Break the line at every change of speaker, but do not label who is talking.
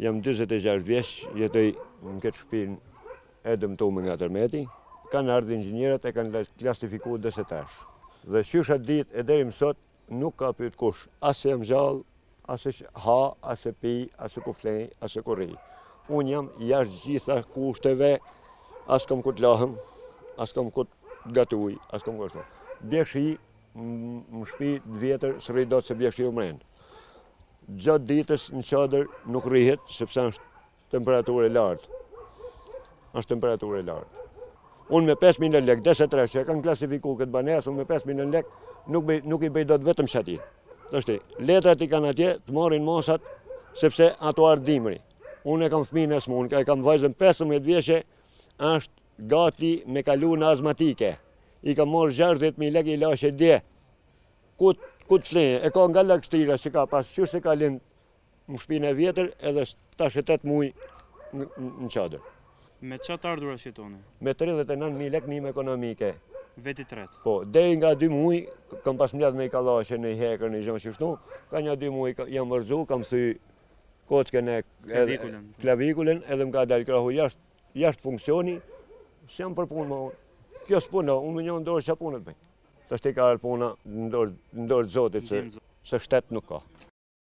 Jam 46 vjeç, jetoj në këtë shpinë e dëmtume nga tërmeti. Kanë ardh inxhinierët e kanë klasifiku DS tresh. Dhe qysh at ditë e deri më sot Nuk ka pyet kush, as se jam gjallë, as se ha, as se pi, as se ku flej, as se ku rri. Unë jam jashtë gjitha kushteve, as kam ku të lahem, as kam ku të gatuj, as kam ku ashtu. Bje shi, në shpi të vjetër, s'rri dot se bje shiu mrenë. Gjatë ditës në çadër nuk rrihet, sepse është Temperaturë e lartë. Është temperaturë e lartë. Unë me 5 milion lek, DS3, që e kanë klasifiku këtë banesë, unë me 5 milion lek, nuk i bëj dot vetëm çati. Tashti, letrat i kanë atje, të marrin masat, sepse a tu ardh dimri. Unë e kam fminë smu, unë e kam vajzën 15 vjeçe, është gati me kalu në azmatike. I kam marrë 60.000 lek ilaçe dje. Ku të, ku të flenë, e ka nga lagështira që ka pasë, që se ka lind Në shpinë e vjetër edhe tash e tetë muj në çadër.
Me ça të ardhurash jetoni?
Me 39.000 lek ndihmë ekonomike.
Vetë i tretë?
Po, deri nja dy muj, kam pas mledh nëj kanaçe, nëj hekur, nëj gjë kshtu, ka nja dy muj, jam rrëzu, kam thy kockën, klavikulën, edhe m'ka dalë krahu jashtë, jashtë funksioni, s'jam për punë më unë. Kjo s'punon, unë me një dorë që punët me. Kshtu ka ardh puna, n'dorë Zotit, se shtet nuk ka.